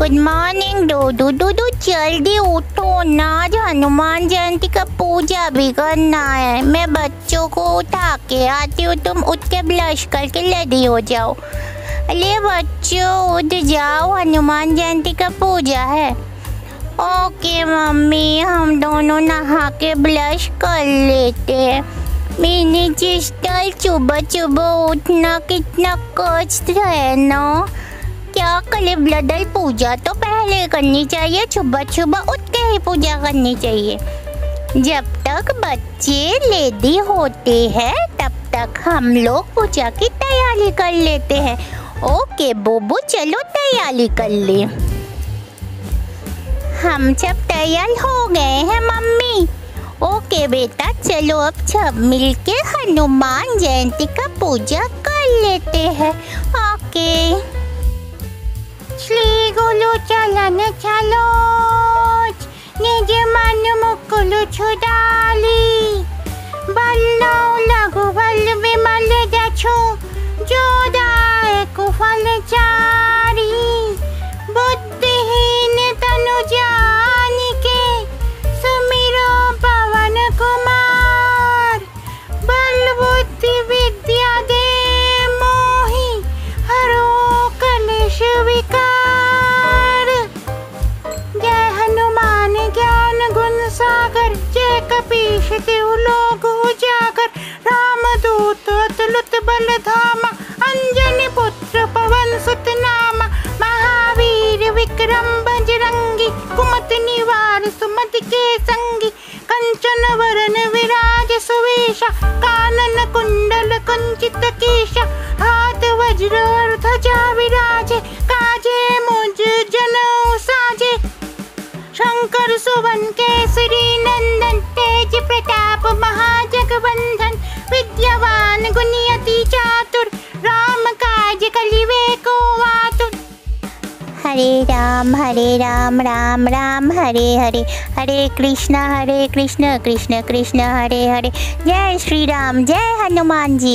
Good morning डोडू डोडू जल्दी उठो ना आज हनुमान जयंती का पूजा भी करना है। मैं बच्चों को उठा के आती हूँ। तुम उठ के ब्लश करके रेडी हो जाओ। अरे बच्चों, उठ जाओ। हनुमान जयंती का पूजा है। ओके मम्मी, हम दोनों नहा के ब्लश कर लेते हैं। मैंने तरह सुबह सुबह उठना कितना कष्ट है ना? क्या? करे ब्लडल पूजा तो पहले करनी चाहिए सुबह सुबह उठ के ही पूजा करनी चाहिए। जब तक बच्चे लेडी होते हैं, तब तक हम लोग पूजा की तैयारी कर लेते हैं। ओके, बोबू, चलो तैयारी कर ले। हम सब तैयार हो गए हैं, मम्मी। ओके, बेटा, चलो अब सब मिलके हनुमान जयंती का पूजा कर लेते हैं। ओके। श्री गुरु चलन चलो निज मन मुकुल छुडाली बल्लो लघु बल विमल जछो जो कपीश देव लोग उजागर राम दूत अतुलित बल धामा अंजनी पुत्र, पवन सुत नामा महावीर, विक्रम, बजरंगी, कुमत निवार, सुमति के संगी, कंचन, वरन, विराज, सुवेशा, कानन, कुंडल, कुंचित, केशा, हाथ, वज्र ध्वजा शंकर सुवन केसरी नंदन तेज प्रताप महाजगवंदन विद्यावान गुणियति चातुर, राम काज कलिवे को आतुर हरे राम हरे राम राम राम, हरे हरे हरे कृष्ण हरे कृष्ण कृष्ण कृष्ण, हरे हरे। जय श्री राम जय हनुमान जी